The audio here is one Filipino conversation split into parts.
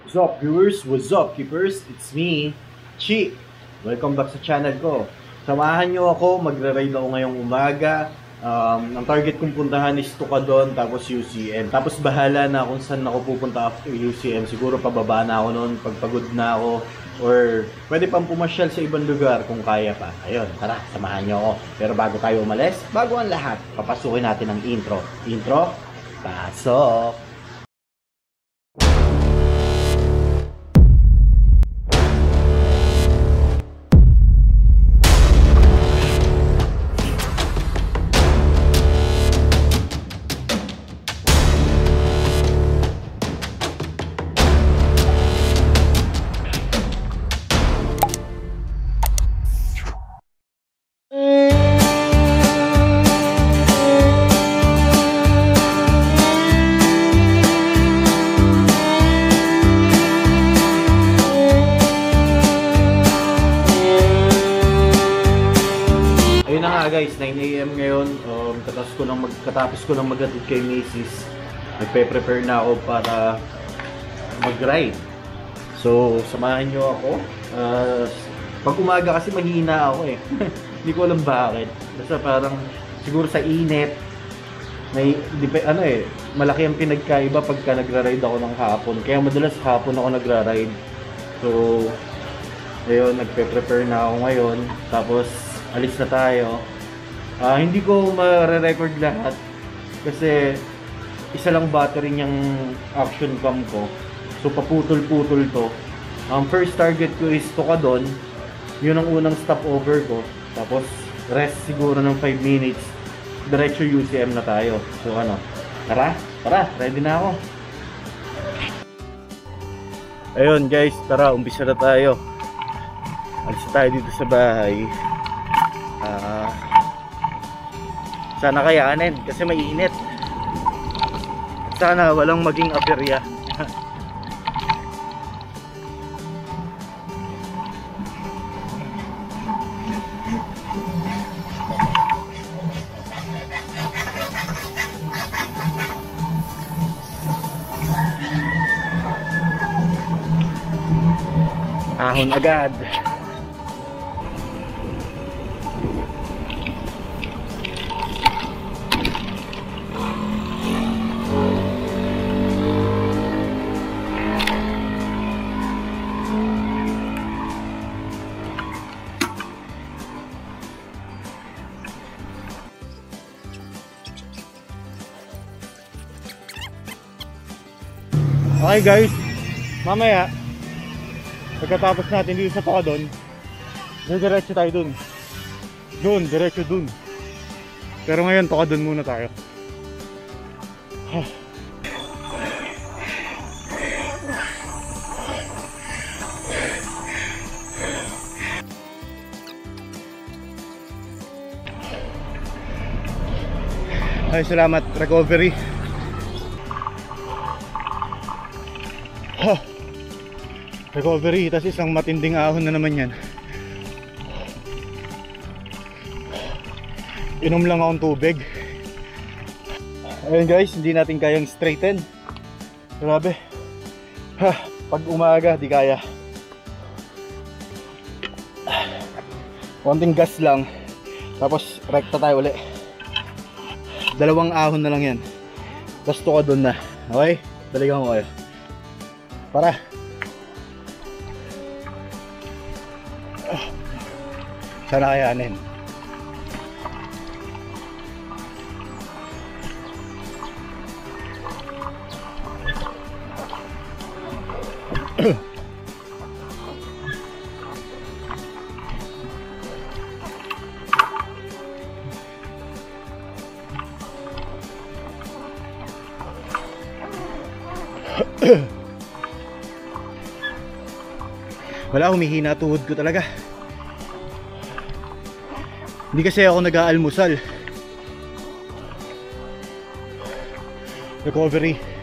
What's up viewers? What's up keepers? It's me, Chi. Welcome back sa channel ko. Samahan nyo ako, magre-ride ako ngayong umaga. Um, ang target kong puntahan is Tukadon, tapos UCM. Tapos bahala na kung saan ako pupunta after UCM. Siguro pababa na ako noon, pagpagod na ako. Or pwede pang pumasyal sa ibang lugar kung kaya pa. Ayun, tara, samahan nyo ako. Pero bago tayo umalis, bago ang lahat, papasukin natin ang intro. Intro, pasok! Magkatapos ko nang maghatid kay Macy's. Nagpe-prepare na ako para mag-ride. So, samahan nyo ako. Uh, pag umaga kasi mahina ako eh. Hindi ko alam bakit. Basta parang siguro sa init, may ano eh, malaki ang pinagkaiba pagka nagra-ride ako ng hapon. Kaya madalas hapon ako nagra-ride. So, ayun, nagpe-prepare na ako ngayon. Tapos, alis na tayo. Ah, hindi ko ma-record lahat kasi isa lang battery niyang action cam ko. So paputol-putol to. Ang first target ko is Tocadon. Yun ang unang stopover ko. Tapos rest siguro ng 5 minutes. Diretso UCM na tayo. So ano, tara, tara, ready na ako. Ayun guys, tara, umpisa na tayo. Alis tayo dito sa bahay. Sana kayanin kasi mainit. Sana walang maging aperya. Ahon agad. Okay guys, mamaya pagkatapos natin dito sa Tocadon, diretso tayo dun. Dun, diretso dun. Pero ngayon, Tocadon muna tayo. Ay, salamat. Recovery. Recovery. Tapos isang matinding ahon na naman yan. Inom lang akong tubig. Ayun guys, hindi natin kayang straighten. Grabe. Ha, pag umaga, di kaya. Konting gas lang. Tapos, rekta tayo uli. Dalawang ahon na lang yan. Tapos to ka doon na. Okay? Daligan ko kayo. Para. Sana kayanin. Wala, humihina tuhod ko talaga. Hindi kasi ako nag-aalmusal. Recovery.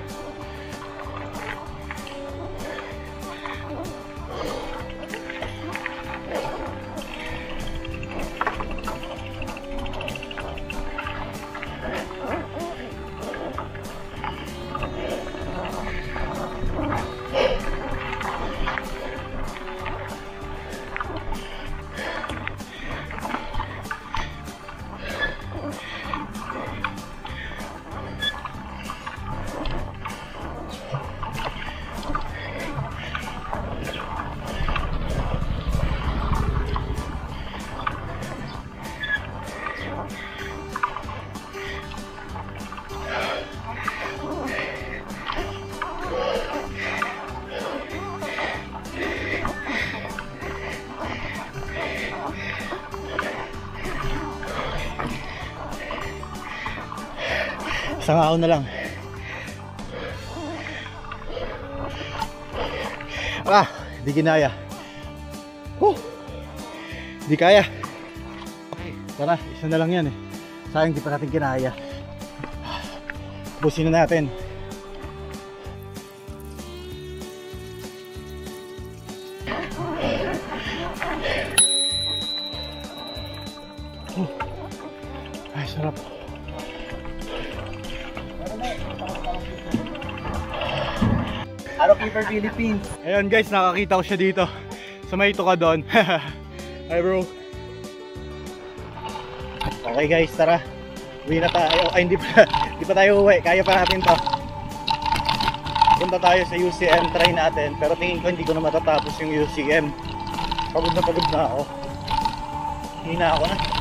Isang na lang. Ah, di ginaya. Huh. Di kaya. Tara, isa na lang yan eh. Sayang di pa natin kinaya. Busin na natin. Araw Keeper Philippines. Ayun guys, nakakita ko siya dito. Sa may ka doon. Hi bro. Okay guys, tara. Uwi na tayo. Ay, hindi pa, hindi pa tayo uwi. Kaya pa natin to. Punta tayo sa UCM, try natin. Pero tingin ko hindi ko na matatapos yung UCM. Pagod na pagod na ako. Hina ako na.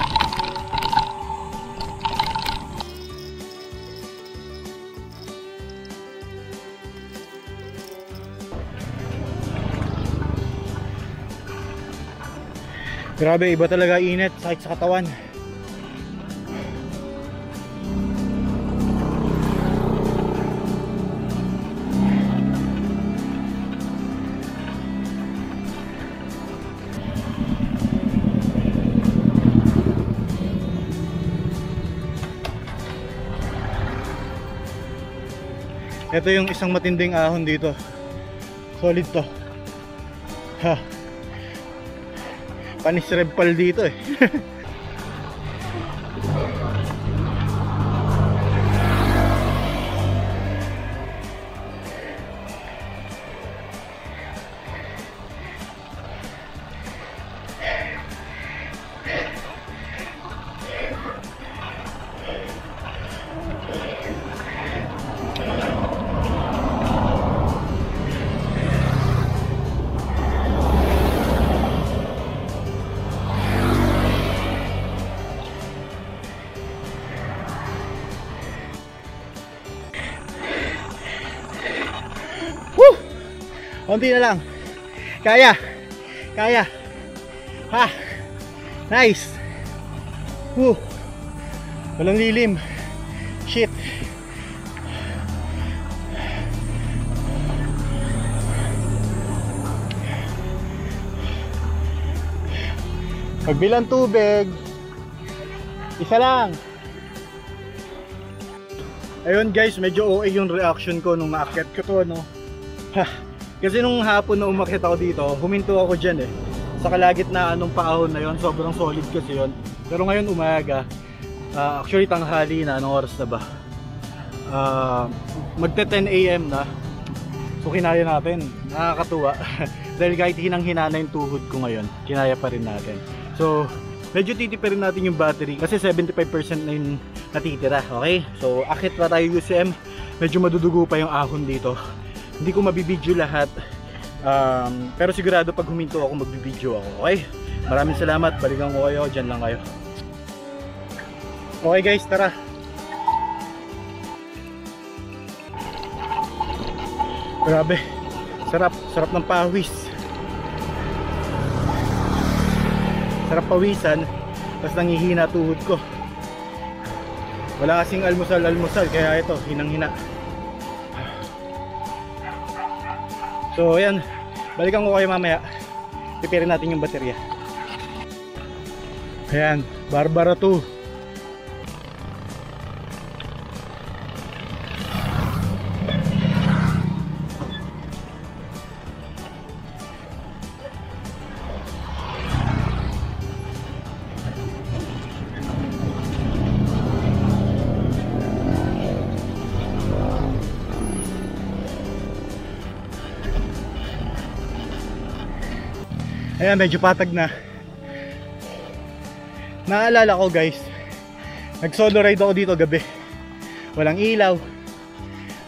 Grabe, iba talaga init, sakit sa katawan. Ito yung isang matinding ahon dito. Solid to. Ha. Panis Repal dito eh. Konti na lang. Kaya. Kaya. Ha. Nice. Woo. Walang lilim. Shit. Pagbilang tubig. Isa lang. Ayun guys, medyo OA yung reaction ko nung naakyat ko to no. Ha, Kasi nung hapon na umakyat ako dito, huminto ako dyan eh. Sa kalagitnaan ng paahon na yon, sobrang solid kasi yon. Pero ngayon umaga, ah, actually tanghali na, anong oras na ba? Ah, magte 10 a.m. na. So kinaya natin, nakakatuwa. Dahil kahit hinang-hina na yung tuhod ko ngayon, kinaya pa rin natin. So, medyo titipirin natin yung battery kasi 75% na yung natitira, okay? So, akit pa tayo UCM, medyo madudugo pa yung ahon dito. Hindi ko mabibideo lahat. Um, pero sigurado pag huminto ako, magbibideo ako, okay? Maraming salamat, balikan ko kayo, dyan lang kayo. Okay guys, tara. Grabe, sarap, sarap ng pawis. Sarap pawisan, tapos nangihina tuhod ko. Wala kasing almusal-almusal, kaya ito, hinang-hina. So, ayan, balikan ko kayo mamaya. Pipirin natin yung baterya. Ayan, Barbara 2. Ayan, medyo patag na. Naalala ko guys, nag solo ride ako dito gabi. Walang ilaw.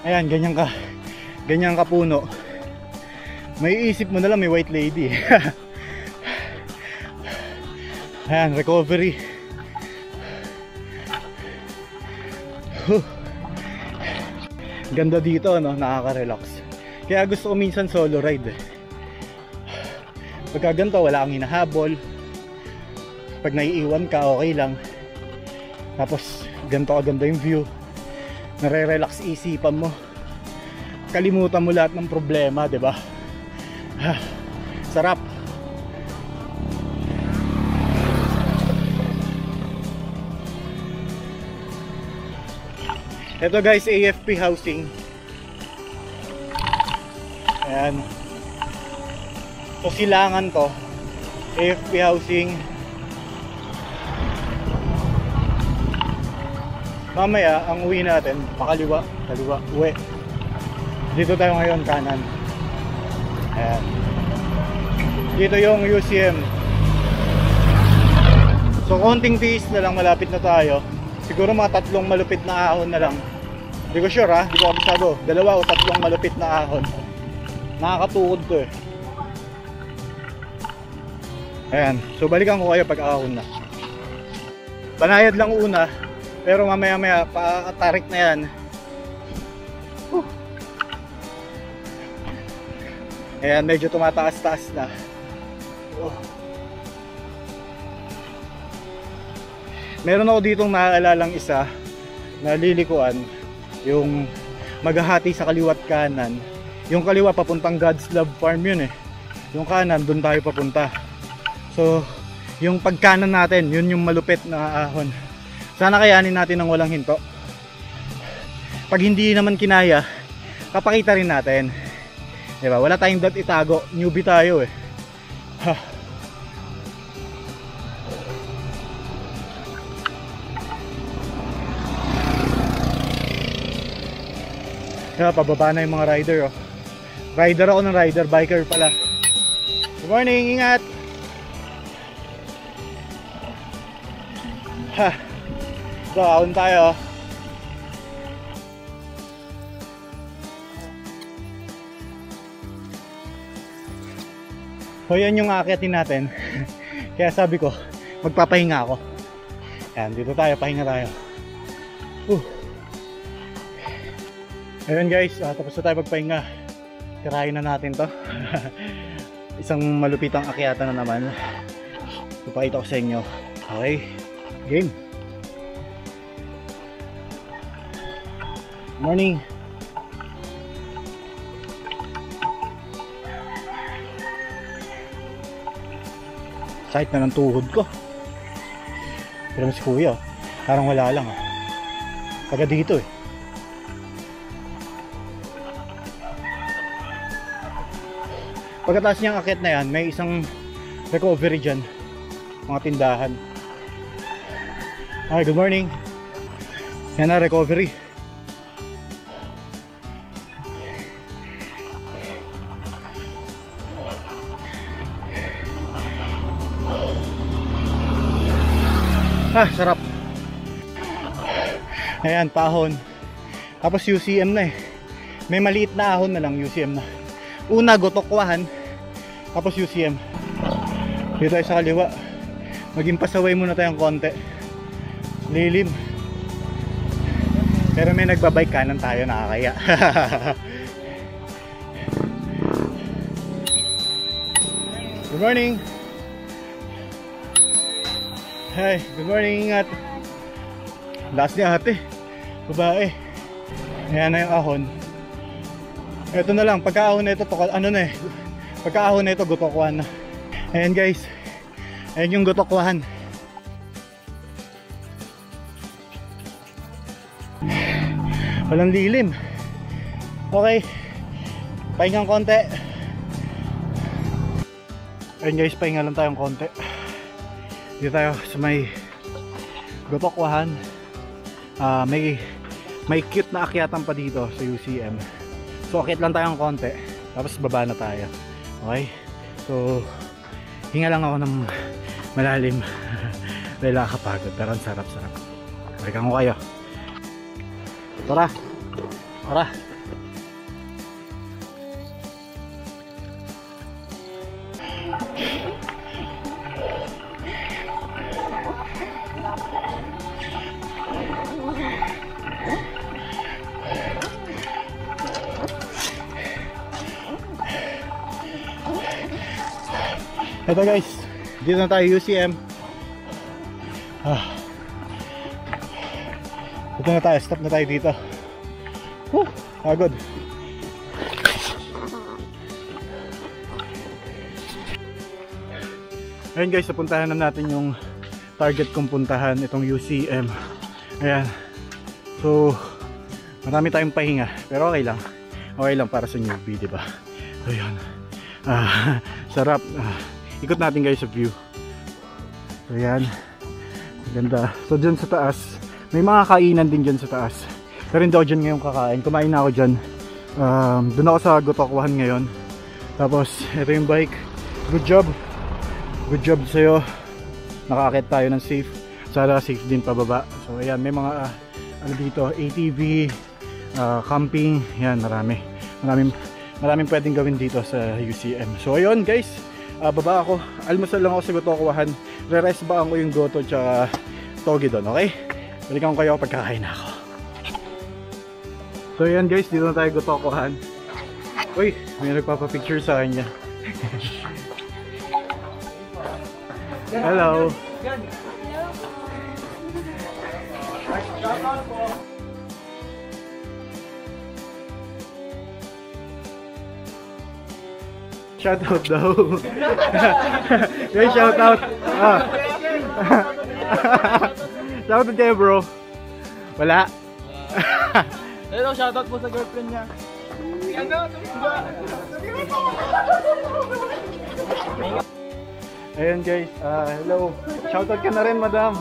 Ayan, ganyan ka. Ganyan ka puno. May isip mo na lang may white lady. Ayan, recovery. Ganda dito, no? Nakaka-relax. Kaya gusto ko minsan solo ride eh. Pagka ganito, wala kang hinahabol. Pag naiiwan ka, okay lang. Tapos, ganito kaganda yung view. nare-relax isipan mo. Kalimutan mo lahat ng problema, ba? Ah, Sarap. Ito guys, AFP housing. Ayan. So silangan to. AFP housing. Mamaya, ang uwi natin, pakaliwa, kaliwa, uwi. Dito tayo ngayon, kanan. Ayan. Dito yung UCM. So konting tiis na lang, malapit na tayo. Siguro mga tatlong malupit na ahon na lang. Hindi ko sure ha, hindi ko kabisado. Dalawa o tatlong malupit na ahon. Nakakatukod to eh. Ayan, so balikan ko kayo pag ahon na. Banayad lang una, pero mamaya maya pakatarik na yan. Whew. Ayan, medyo tumataas-taas na. Oh. Meron ako ditong naaalalang isa na lilikuan yung maghahati sa kaliwat kanan. Yung kaliwa papuntang God's Love Farm yun eh. Yung kanan doon tayo papunta. So, yung pagkanan natin, yun yung malupit na ahon. Sana kayanin natin ng walang hinto. Pag hindi naman kinaya, papakita rin natin. 'Di ba? Wala tayong dot itago. Newbie tayo eh. Ha. Kaya pababa na yung mga rider oh. Rider ako ng rider, biker pala. Good morning, ingat. Ha. So, ahon tayo. So yan yung aakyatin natin. Kaya sabi ko, magpapahinga ako. Yan, dito tayo, pahinga tayo. Uh. Ayun guys, ah, tapos na tayo magpahinga. Tirahin na natin to. Isang malupitang akyata na naman. Ipakita ko sa inyo. Okay, game. Morning. Sakit na ng tuhod ko. Pero si kuya, parang wala lang ah. Taga dito eh. Pagkatapos niyang akit na yan, may isang recovery dyan. Mga tindahan. Hi, good morning. Yan na, recovery. Ah, sarap. Ayan, pahon. Tapos UCM na eh. May maliit na ahon na lang UCM na. Una, gotokwahan. Tapos UCM. Dito tayo sa kaliwa. Maging pasaway muna tayong konti. Lilim. Pero may nagbabike kanan tayo nakakaya. Good morning. Hi, good morning, ingat. Last ni ate. Babae. Ayan na yung ahon. Ito na lang, pagkaahon na ito, ano na eh. Pagkaahon na ito, gutokwan na. Ayan guys. Ayan yung gutokwan. Walang lilim. Okay. Pahingang konti. Ayan guys, pahinga lang tayong konti. Dito tayo sa may Gotokwahan. Ah, may may cute na akyatan pa dito sa UCM. So akyat lang tayong konti. Tapos baba na tayo. Okay? So hinga lang ako ng malalim. Dahil nakakapagod. Pero ang sarap-sarap. Balikan ko kayo. Tara. Tara. Ito guys, dito na tayo UCM. Ah. Na tayo, stop na tayo dito. Whew, agad. Ayun guys, napuntahan na natin yung target kong puntahan, itong UCM. Ayan. So, marami tayong pahinga. Pero okay lang. Okay lang para sa newbie, di ba? So, yun. Ah, sarap. Ah, ikot natin guys sa view. So, yan. Ganda. So, dyan sa taas, may mga kainan din dyan sa taas. Pero hindi ako dyan ngayon kakain. Kumain na ako dyan. Um, doon ako sa Gotokwahan ngayon. Tapos, ito yung bike. Good job. Good job sa'yo. Nakakit tayo ng safe. Sana safe din pababa. So, ayan. May mga, ah, ano dito, ATV, ah, camping. Yan, marami. Maraming, maraming pwedeng gawin dito sa UCM. So, ayun guys. Ah, baba ako. Almusal lang ako sa Gotokwahan. Re-rest ba ko yung Goto tsaka Togi doon, okay? Balikan ko kayo pagkakain ako. So yan guys, dito na tayo Gotokohan. Uy, may nagpapapicture sa kanya. Hello. Shout out daw. Guys, shout out. Ah. shout out kayo bro. Wala. Hello, shoutout po sa girlfriend niya. Ayun guys, ah, hello. Shout out ka na rin madam.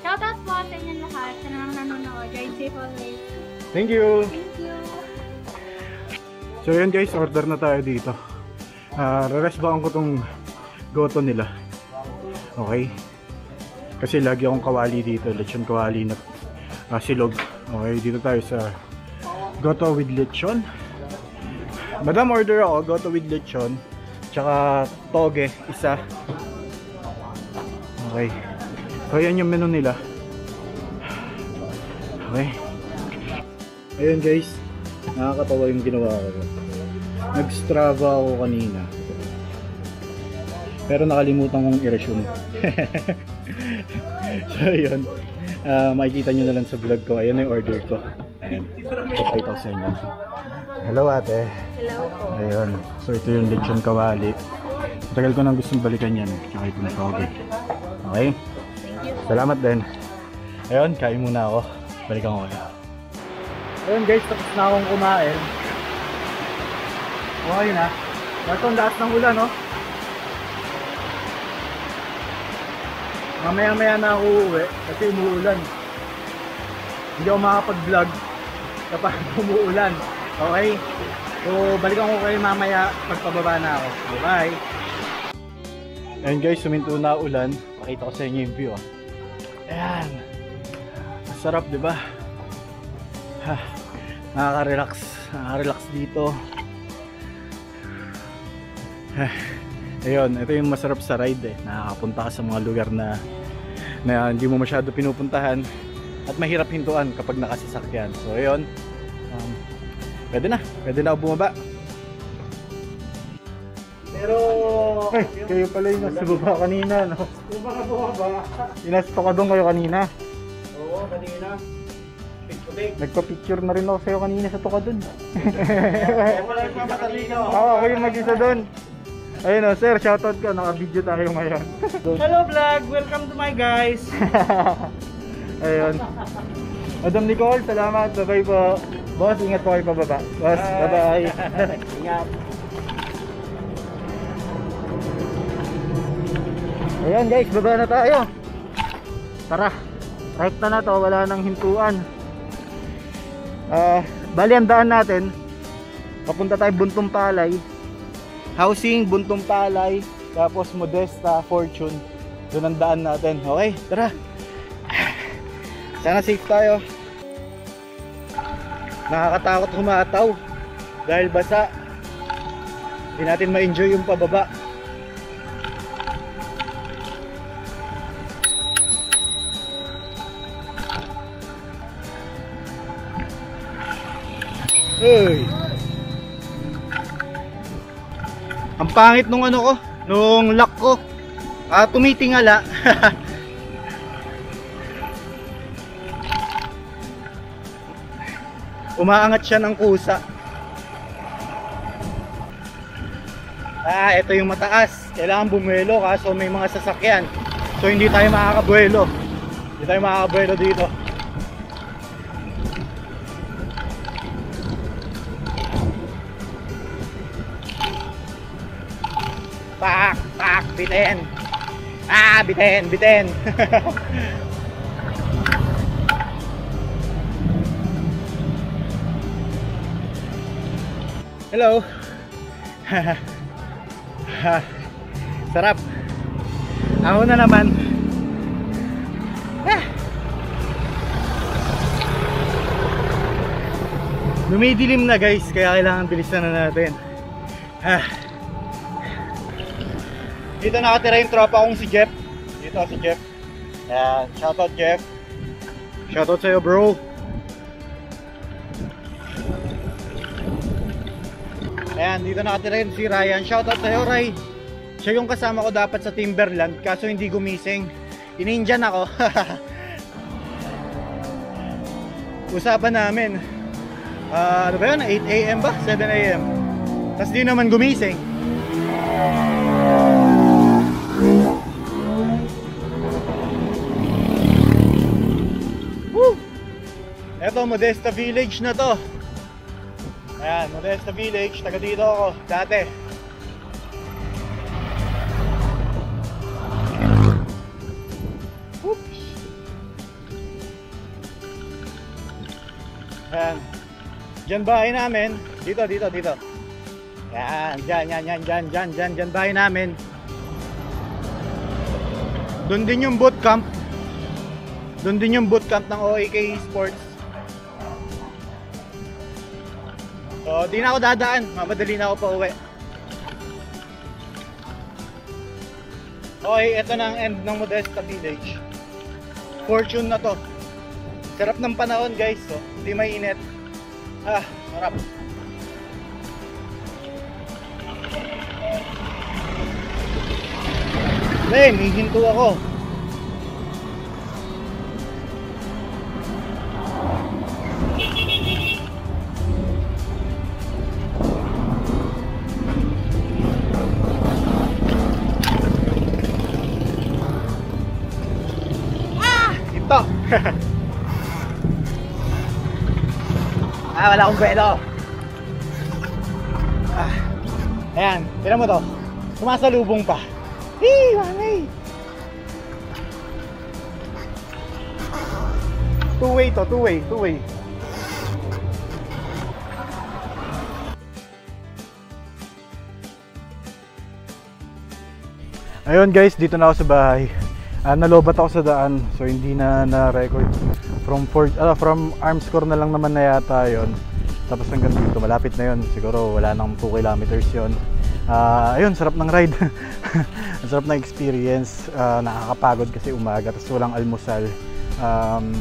Shoutout po sa inyong lahat sa mga nanonood. Drive safe always. Thank you. Thank you. So yun guys, order na tayo dito. Ah, uh, ba ko tong goto nila. Okay. Kasi lagi akong kawali dito, lechon kawali na ah, silog. Okay, dito tayo sa goto with lechon. Madam order ako, goto with lechon. Tsaka toge, isa. Okay. So yan yung menu nila. Okay. Ayun guys, nakakatawa yung ginawa ko. Nag-strava ako kanina. Pero nakalimutan kong i-resume. so yun. Ah, makikita nyo na lang sa vlog ko. Ayan na yung order ko. Ayan. Papakita ko sa inyo. Hello ate. Hello po. Ayun. So ito yung lechon kawali. Tagal ko nang gustong balikan yan. Tsaka itong toge. Okay? Salamat din. Ayun, kain muna ako. Balikan ko kayo. Ayun guys, tapos na akong kumain. Okay na. Ito ang lahat ng ulan, no? Mamaya maya na ako uuwi kasi umuulan. Hindi ako makapag-vlog kapag umuulan. Okay? So, balikan ko kayo mamaya pagpababa na ako. Bye! Ayan guys, suminto na ulan. Pakita ko sa inyo yung view. ah. Ayan. Masarap, di ba? Nakaka-relax. Nakaka-relax dito. Ha, ayun, ito yung masarap sa ride eh. Nakakapunta ka sa mga lugar na na hindi mo masyado pinupuntahan at mahirap hintuan kapag nakasasakyan. So, ayun. Um, pwede na. Pwede na ako bumaba. Pero... Ay, kayo pala yung nasa baba kanina, no? Yung mga bumaba. Yung nasa tokadong kayo kanina. Oo, kanina. Nagpa-picture na rin ako sa'yo kanina sa lang yung mamatalino. Oo, ako yung mag-isa doon. Ayun o, sir, shoutout ka. Naka-video tayo ngayon. Hello vlog! Welcome to my guys! Ayun. Madam Nicole, salamat. Bye-bye po. Boss, ingat po kayo pababa. Boss, bye-bye. Ingat. Ayan guys, baba na tayo. Tara. Right na na to, wala nang hintuan. Ah, bali ang daan natin. Papunta tayo Buntong Palay. Housing, Buntong Palay, tapos Modesta, Fortune. Doon ang daan natin. Okay, tara. Sana safe tayo. Nakakatakot humataw dahil basa. Hindi natin ma-enjoy yung pababa. Hey. Pangit nung ano ko, nung lock ko. Ah, tumitingala. umaangat siya ng kusa. Ah, ito yung mataas. Kailangan bumuelo kaso may mga sasakyan. So hindi tayo makakabuelo. Hindi tayo makakabuelo dito. Pak, pak, biten. Ah, biten, biten. Hello. Sarap. Ako na naman. Ah. Lumidilim na guys, kaya kailangan bilisan na natin. Ah. Dito nakatira yung tropa kong si Jeff. Dito si Jeff. Yan, shoutout Jeff. Shoutout sa'yo bro. Ayan, dito nakatira yun si Ryan. Shoutout sa'yo, Ray. Siya yung kasama ko dapat sa Timberland, kaso hindi gumising. Ininjan ako. Usapan namin. Ah, ano ba yun? 8 a.m. ba? 7 a.m. Tapos di naman gumising. Eto, Modesta Village na to. Ayan, Modesta Village. Taga dito ako, dati. Oops. Ayan. Diyan bahay namin. Dito, dito, dito. Yan, dyan, yan, yan, dyan, dyan, dyan, dyan bahay namin. Doon din yung bootcamp. Doon din yung bootcamp ng OAK Sports. So, di na ako dadaan. Mamadali na ako pa uwi. Okay, ito na ang end ng Modesta Village. Fortune na to. Sarap ng panahon guys. So, hindi mainit. Ah, sarap. Eh, may hinto ako. Ah, wala akong pwelo. Ah. Ayan, tinan mo to. Sumasalubong pa. Hee, mami. Two-way to, two-way, two-way. Ayun guys, dito na ako sa bahay. Ah, nalobat ako sa daan, so hindi na na-record. From Fort, ah, from Armscore na lang naman na yata yon. Tapos hanggang dito, malapit na yon. Siguro wala nang 2 kilometers yon. Ah, ayun, sarap ng ride. Ang sarap ng experience. Ah, nakakapagod kasi umaga, tapos walang almusal. Um,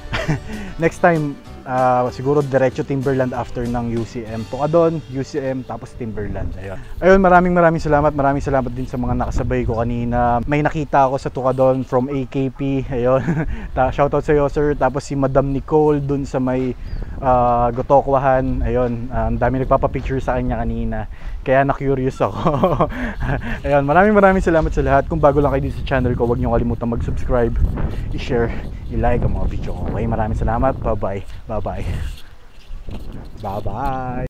next time, ah, siguro diretso Timberland after ng UCM. Tukadon, UCM, tapos Timberland. Ayun. Ayun, maraming maraming salamat. Maraming salamat din sa mga nakasabay ko kanina. May nakita ako sa Tukadon from AKP. Ayun. Shoutout sa iyo, sir. Tapos si Madam Nicole dun sa may uh, Gotokwahan. Ayun, ah, ang dami nagpapapicture sa kanya kanina. Kaya na-curious ako. Ayun, maraming maraming salamat sa lahat. Kung bago lang kayo dito sa channel ko, huwag niyo kalimutan mag-subscribe, i-share, i-like ang mga video ko. Okay, maraming salamat. Bye-bye. Bye-bye. Bye-bye.